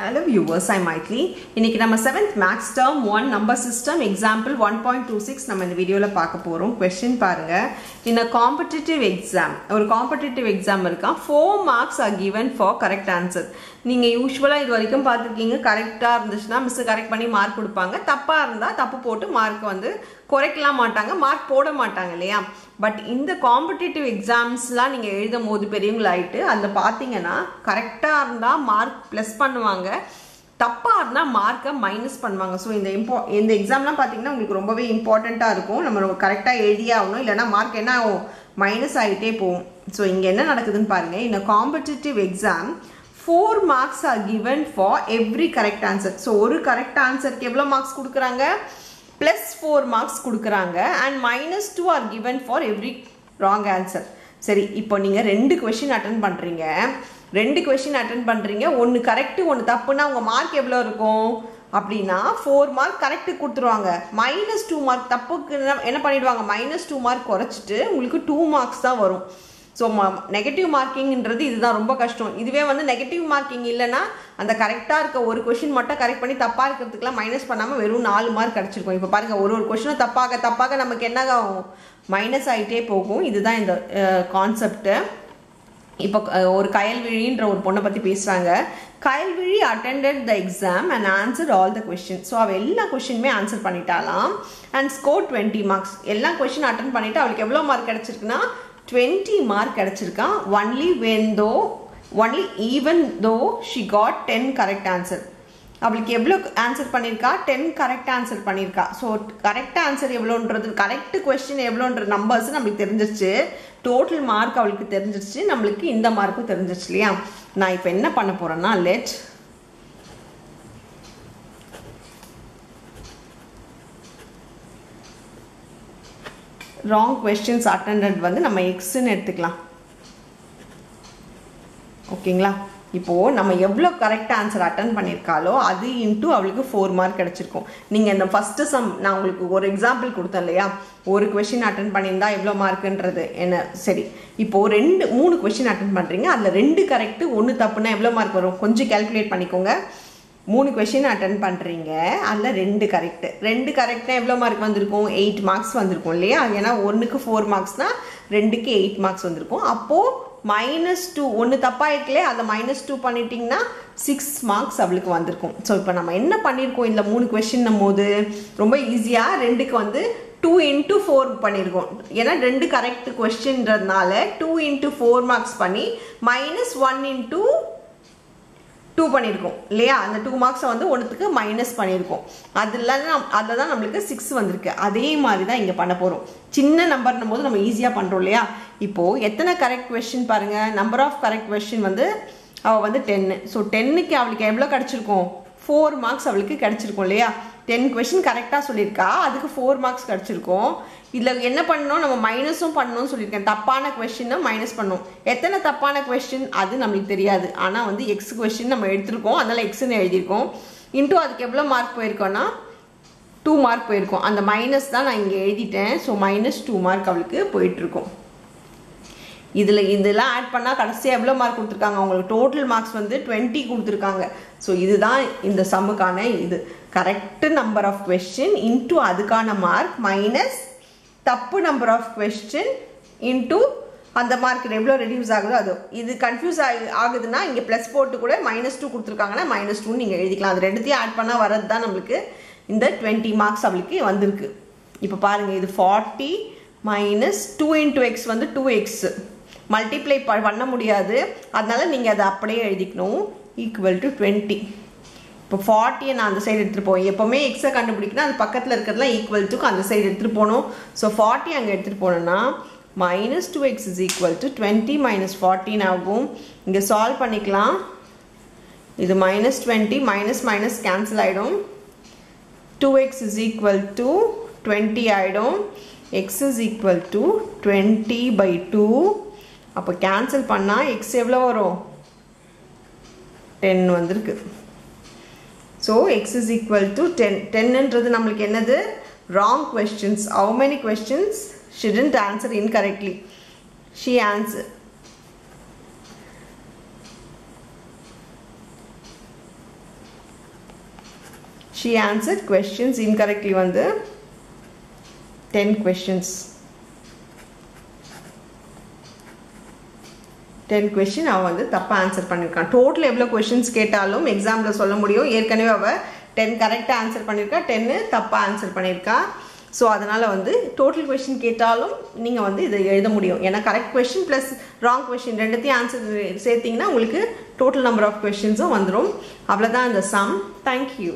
Hello viewers ஐ மைட்லி இன்னைக்கு நம்ம seventh maths term one number system example one point two six நம்ம இந்த வீடியோவில் பார்க்க போகிறோம் கொஸ்டின் பாருங்கள் இன் அ காம்படிட்டிவ் எக்ஸாம் ஒரு காம்படிட்டிவ் எக்ஸாம் இருக்கான் four marks are given for correct answer நீங்கள் யூஸ்வலாக இது வரைக்கும் பார்த்துருக்கீங்க. கரெக்டாக இருந்துச்சுன்னா மிஸ் கரெக்ட் பண்ணி மார்க் கொடுப்பாங்க. தப்பாக இருந்தால் தப்பு போட்டு மார்க் வந்து குறைக்கலாம் மாட்டாங்க மார்க் போட மாட்டாங்க இல்லையா? பட் இந்த காம்படிட்டிவ் எக்ஸாம்ஸ்லாம் நீங்கள் எழுதும் போது பெரியவங்களாயிட்டு அதில் பார்த்தீங்கன்னா கரெக்டாக இருந்தால் மார்க் ப்ளஸ் பண்ணுவாங்க தப்பாக இருந்தால் மார்க்கை மைனஸ் பண்ணுவாங்க. ஸோ இந்த இம்பா இந்த எக்ஸாம்லாம் பார்த்தீங்கன்னா உங்களுக்கு ரொம்பவே இம்பார்ட்டண்ட்டாக இருக்கும். நம்ம கரெக்டாக எழுதியே ஆகணும். இல்லைனா மார்க் என்ன ஆகும்? மைனஸ் ஆகிட்டே போகும். ஸோ இங்கே என்ன நடக்குதுன்னு பாருங்கள் இந்த competitive exam four marks are given for every correct answer so ஒரு கரெக்ட் ஆன்சருக்கு எவ்வளோ மார்க்ஸ் கொடுக்குறாங்க? ப்ளஸ் ஃபோர் மார்க்ஸ் கொடுக்குறாங்க and minus two are given for every wrong answer சரி இப்போ நீங்கள் ரெண்டு கொஷின் அட்டன் பண்ணுறீங்க ரெண்டு கொஷின் அட்டன் பண்ணுறீங்க ஒன்று கரெக்டு ஒன்று தப்புன்னா உங்கள் மார்க் எவ்வளோ இருக்கும்? அப்படின்னா ஃபோர் மார்க் கரெக்டு கொடுத்துருவாங்க. மைனஸ் டூ மார்க் தப்புக்கு என்ன பண்ணிவிடுவாங்க மைனஸ் டூ மார்க் குறைச்சிட்டு உங்களுக்கு டூ மார்க்ஸ் தான் வரும். ஸோ நெகட்டிவ் மார்க்கிங்ன்றது இதுதான் ரொம்ப கஷ்டம். இதுவே வந்து நெகட்டிவ் மார்க்கிங் இல்லைன்னா அந்த கரெக்டாக இருக்க ஒரு கொஷின் மட்டும் கரெக்ட் பண்ணி தப்பாக இருக்கிறதுக்குலாம் மைனஸ் பண்ணாமல் வெறும் நாலு மார்க் கிடச்சிருக்கும். இப்போ பாருங்கள் ஒரு ஒரு கொஷினும் தப்பாக தப்பாக நமக்கு என்ன ஆகும்? மைனஸ் ஆகிட்டே போகும். இதுதான் இந்த கான்செப்ட்டு இப்போ ஒரு கயல்விழின்ற ஒரு பொண்ணை பற்றி பேசுகிறாங்க Kayalvizhi attended the exam and answer all the question so அவள் எல்லா கொஷினுமே ஆன்சர் பண்ணிட்டாலாம் அண்ட் ஸ்கோர் டுவெண்ட்டி மார்க்ஸ் எல்லா கொஷின் அட்டன் பண்ணிவிட்டு அவளுக்கு எவ்வளோ மார்க் கிடச்சிருக்குன்னா twenty mark கிடச்சிருக்கான் only when though only even though she got ten correct answer அவளுக்கு எவ்வளோ ஆன்சர் பண்ணியிருக்கா டென் கரெக்ட் ஆன்சர் பண்ணியிருக்கா ஸோ கரெக்ட் ஆன்சர் எவ்வளோன்றது கரெக்ட் கொஸ்டின் எவ்வளோன்ற நம்பர்ஸ் நம்மளுக்கு தெரிஞ்சிருச்சு. டோட்டல் மார்க் அவளுக்கு தெரிஞ்சிருச்சு. நம்மளுக்கு இந்த மார்க்கும் தெரிஞ்சிருச்சு இல்லையா? நான் இப்போ என்ன பண்ண போகிறேன்னா லெட் ராங் கொஸ்டின்ஸ் அட்டண்டட் வந்து நம்ம எக்ஸ்ன்னு எடுத்துக்கலாம். ஓகேங்களா? இப்போது நம்ம எவ்வளோ கரெக்ட் ஆன்சர் அட்டன் பண்ணியிருக்காலோ அது இன்ட்டு அவளுக்கு ஃபோர் மார்க் கிடச்சிருக்கும். நீங்கள் இந்த ஃபஸ்ட்டு சம் நான் உங்களுக்கு ஒரு எக்ஸாம்பிள் கொடுத்தேன் இல்லையா? ஒரு கொஷின் அட்டன் பண்ணியிருந்தா எவ்வளோ மார்க்குன்றது என்ன? சரி. இப்போது ரெண்டு மூணு கொஷின் அட்டன் பண்ணுறீங்க அதில் ரெண்டு கரெக்டு ஒன்று தப்புனா எவ்வளோ மார்க் வரும்? கொஞ்சம் கேல்குலேட் பண்ணிக்கோங்க. மூணு கொஷின் அட்டன் பண்ணுறீங்க அதில் ரெண்டு கரெக்டு ரெண்டு கரெக்டாக எவ்வளோ மார்க் வந்திருக்கும்? எயிட் மார்க்ஸ் வந்திருக்கும் இல்லையா? ஏன்னா ஒன்றுக்கு ஃபோர் மார்க்ஸ்னால் ரெண்டுக்கு எயிட் மார்க்ஸ் வந்திருக்கும். அப்போது மைனஸ் டூ ஒன்று தப்பாக இருக்கலையே அதை மைனஸ் டூ பண்ணிட்டீங்கன்னா சிக்ஸ் மார்க்ஸ் அவளுக்கு வந்திருக்கும். ஸோ இப்போ நம்ம என்ன பண்ணியிருக்கோம் இந்த மூணு கொஷின் போது ரொம்ப ஈஸியாக ரெண்டுக்கு வந்து டூ இன்ட்டு ஃபோர் பண்ணியிருக்கோம் ஏன்னா ரெண்டு கரெக்ட் கொஸ்டின்றதுனால டூ இன்ட்டு ஃபோர் மார்க்ஸ் பண்ணி மைனஸ் ஒன் இன்ட்டு டூ பண்ணியிருக்கோம். இல்லையா? அந்த டூ மார்க்ஸை வந்து ஒன்றுத்துக்கு மைனஸ் பண்ணியிருக்கோம். அதில் அதில் தான் நம்மளுக்கு சிக்ஸ் வந்திருக்கு. அதே மாதிரி தான் இங்கே பண்ண போகிறோம் சின்ன நம்பர்னும் போது நம்ம ஈஸியாக பண்ணுறோம் இல்லையா? இப்போது எத்தனை கரெக்ட் கொஷின் பாருங்கள் நம்பர் ஆஃப் கரெக்ட் கொஷின் வந்து அவள் வந்து டென்னு ஸோ டென்னுக்கு அவளுக்கு எவ்வளோ கிடச்சிருக்கும்? ஃபோர் மார்க்ஸ் அவளுக்கு கிடச்சிருக்கும் இல்லையா? டென் கொஷின் கரெக்டாக சொல்லியிருக்கா. அதுக்கு ஃபோர் மார்க்ஸ் கிடச்சிருக்கும். இதில் என்ன பண்ணணும்? நம்ம மைனஸும் பண்ணணும்னு சொல்லியிருக்கேன். தப்பான கொஷினை மைனஸ் பண்ணணும். எத்தனை தப்பான கொஷின் அது நம்மளுக்கு தெரியாது. ஆனால் வந்து எக்ஸ் கொஷின் நம்ம எடுத்திருக்கோம். அதனால் எக்ஸ்ன்னு எழுதியிருக்கோம். இன்ட்டும் அதுக்கு எவ்வளோ மார்க் போயிருக்கோன்னா டூ மார்க் போயிருக்கோம். அந்த மைனஸ் தான் நான் இங்கே எழுதிட்டேன். ஸோ மைனஸ் டூ மார்க் அவளுக்கு போயிட்டுருக்கோம். இதில் இதெல்லாம் ஆட் பண்ணால் கடைசியாக எவ்வளோ மார்க் கொடுத்துருக்காங்க? அவங்களுக்கு டோட்டல் மார்க்ஸ் வந்து டுவெண்ட்டி கொடுத்துருக்காங்க. ஸோ இதுதான் இந்த சம்முக்கான இது. Correct number of question into அதுக்கான மார்க் மைனஸ் தப்பு நம்பர் ஆஃப் கொஸ்டின் இன்ட்டு அந்த மார்க் எவ்வளோ ரெடியூஸ் ஆகுதோ அது. இது கன்ஃபியூஸ் ஆகி ஆகுதுன்னா இங்கே ப்ளஸ் போட்டு கூட மைனஸ் டூ கொடுத்துருக்காங்கன்னா மைனஸ் டூன்னு நீங்கள் எழுதிக்கலாம். அது ரெண்டுத்தையும் ஆட் பண்ணால் வர்றது தான் நம்மளுக்கு இந்த டுவெண்ட்டி மார்க்ஸ் அவளுக்கு வந்திருக்கு. இப்போ பாருங்கள் இது forty minus two into x வந்து டூ எக்ஸு மல்டிப்ளை பண்ண முடியாது. அதனால் நீங்கள் அதை அப்படியே எழுதிக்கணும். ஈக்குவல் டு டுவெண்ட்டி இப்போ ஃபார்ட்டியை நான் அந்த சைடு எடுத்துகிட்டு போவேன். எப்போவுமே எக்ஸை கண்டுபிடிக்கணும் அது பக்கத்தில் இருக்கிறதுலாம் ஈக்குவல் டுக்கு அந்த சைடு எடுத்துகிட்டு போகணும். ஸோ ஃபார்ட்டி அங்கே எடுத்துகிட்டு போனோன்னா minus two x is equal to twenty minus ஃபார்ட்டின் ஆகும். இங்கே சால்வ் பண்ணிக்கலாம். இது minus twenty minus minus cancel ஆகிடும் two x is equal to twenty ஆகிடும் x is equal to twenty by two அப்போ கேன்சல் பண்ணால் எக்ஸ் எவ்வளோ வரும்? டென் வந்திருக்கு. So x is equal to ten டென்னுன்றது நம்மளுக்கு என்னது? Wrong questions how many questions student answer incorrectly she answer she answer questions incorrectly வந்து ten questions ten question அவள் வந்து தப்பாக ஆன்சர் பண்ணியிருக்கான் டோட்டல் எவ்வளோ கொஷின்ஸ் கேட்டாலும் எக்ஸாமில் சொல்ல முடியும். ஏற்கனவே அவள் டென் கரெக்டாக ஆன்சர் பண்ணியிருக்கா டென்னு தப்பாக ஆன்சர் பண்ணியிருக்கா ஸோ அதனால் வந்து டோட்டல் கொஷின் கேட்டாலும் நீங்கள் வந்து இதை எழுத முடியும். ஏன்னா correct question plus wrong question ரெண்டுத்தையும் ஆன்சர் சேர்த்திங்கன்னா உங்களுக்கு டோட்டல் நம்பர் ஆஃப் கொஷின்ஸும் வந்துடும் அவ்வளோதான் இந்த சம் தேங்க்யூ